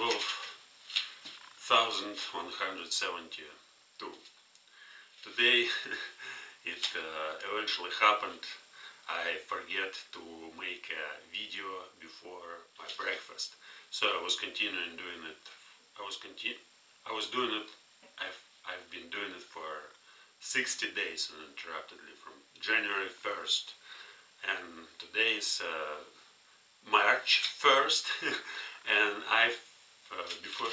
12,172. Today it uh, eventually happened. I forget to make a video before my breakfast. So I was continuing doing it. I was continu I was doing it. I've I've been doing it for 60 days uninterruptedly from January 1st, and today is uh, March 1st, and I've uh, before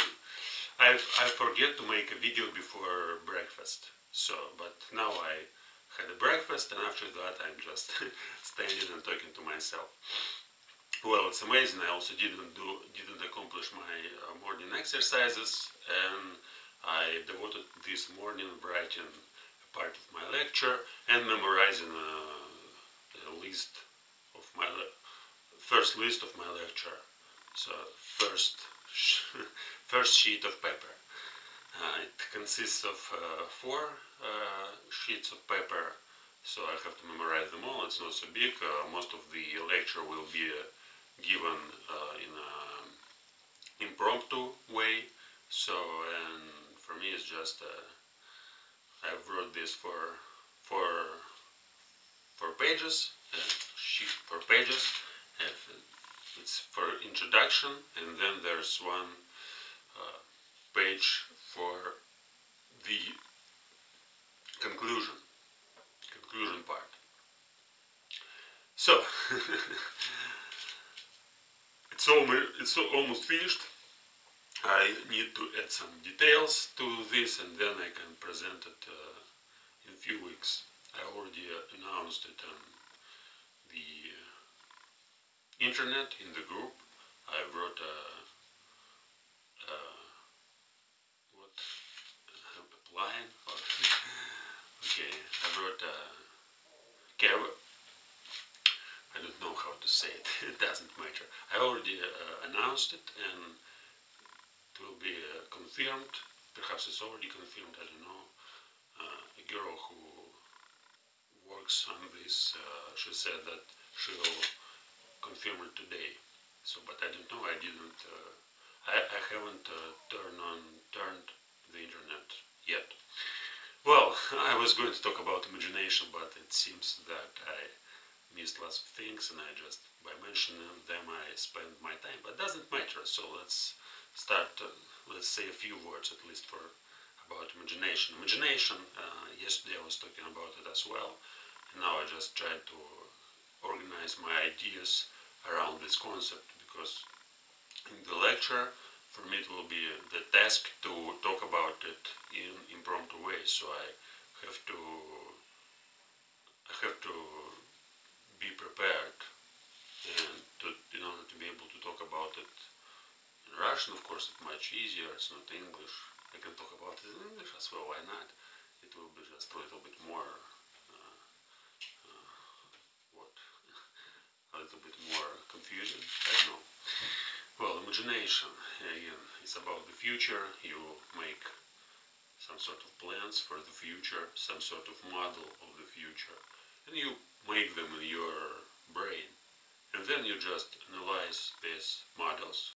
I I forget to make a video before breakfast. So, but now I had a breakfast, and after that I'm just standing and talking to myself. Well, it's amazing. I also didn't do didn't accomplish my uh, morning exercises, and I devoted this morning writing a part of my lecture and memorizing a, a list of my first list of my lecture. So first first sheet of paper. Uh, it consists of uh, four uh, sheets of paper, so I have to memorize them all. It's not so big. Uh, most of the lecture will be uh, given uh, in an impromptu way. So, and for me, it's just I've wrote this for for for pages, sheet for pages. It's for introduction, and then there's one page for the conclusion, conclusion part. So, it's almost, it's almost finished. I need to add some details to this and then I can present it uh, in a few weeks. I already uh, announced it on the uh, internet in the group. I wrote a what line? okay, I wrote, uh, okay, I don't know how to say it, it doesn't matter. I already uh, announced it and it will be uh, confirmed, perhaps it's already confirmed, I don't know. Uh, a girl who works on this, uh, she said that she will. So, but I don't know, I didn't, uh, I, I haven't turned on, turned the internet yet. Well, I was going to talk about imagination, but it seems that I missed lots of things, and I just, by mentioning them, I spend my time. But doesn't matter, so let's start, uh, let's say a few words at least for about imagination. Imagination, uh, yesterday I was talking about it as well, and now I just tried to organize my ideas around this concept, because in the lecture, for me it will be the task to talk about it in impromptu way. So I have to I have to be prepared and to, in order to be able to talk about it in Russian, of course, it's much easier. It's not English. I can talk about it in English as well. Why not? It will be just a little bit more. Uh, uh, what? a little bit more confusing. I don't know. Well, imagination, uh, again, it's about the future. You make some sort of plans for the future, some sort of model of the future, and you make them in your brain. And then you just analyze these models